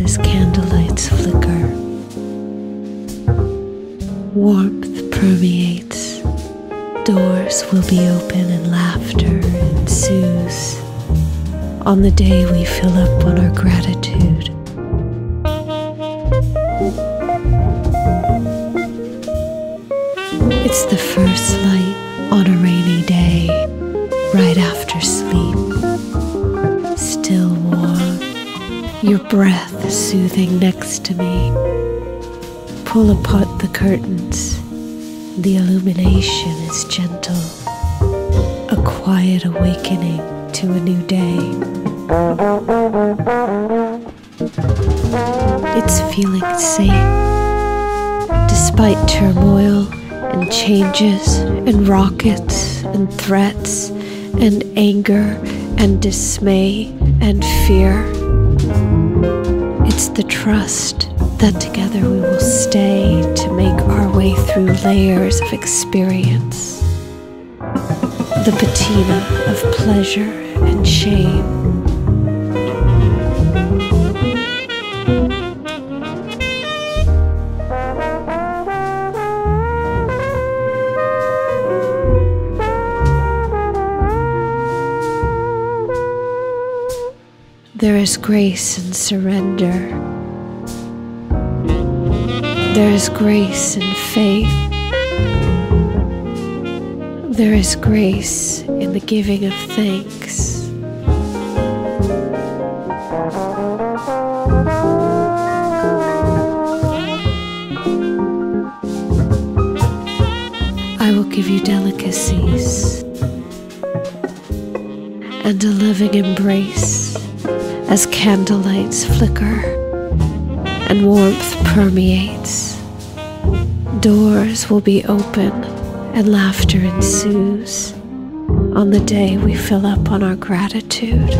as candlelights flicker. Warmth permeates, doors will be open and laughter ensues on the day we fill up on our gratitude. It's the first light on a rainy day, right after sleep. Your breath is soothing next to me. Pull apart the curtains, the illumination is gentle, a quiet awakening to a new day. It's feeling safe despite turmoil and changes and rockets and threats and anger and dismay and fear. It's the trust that together we will stay to make our way through layers of experience. The patina of pleasure and shame. There is grace in surrender. There is grace in faith. There is grace in the giving of thanks. I will give you delicacies and a loving embrace as candlelights flicker and warmth permeates. Doors will be open and laughter ensues on the day we fill up on our gratitude.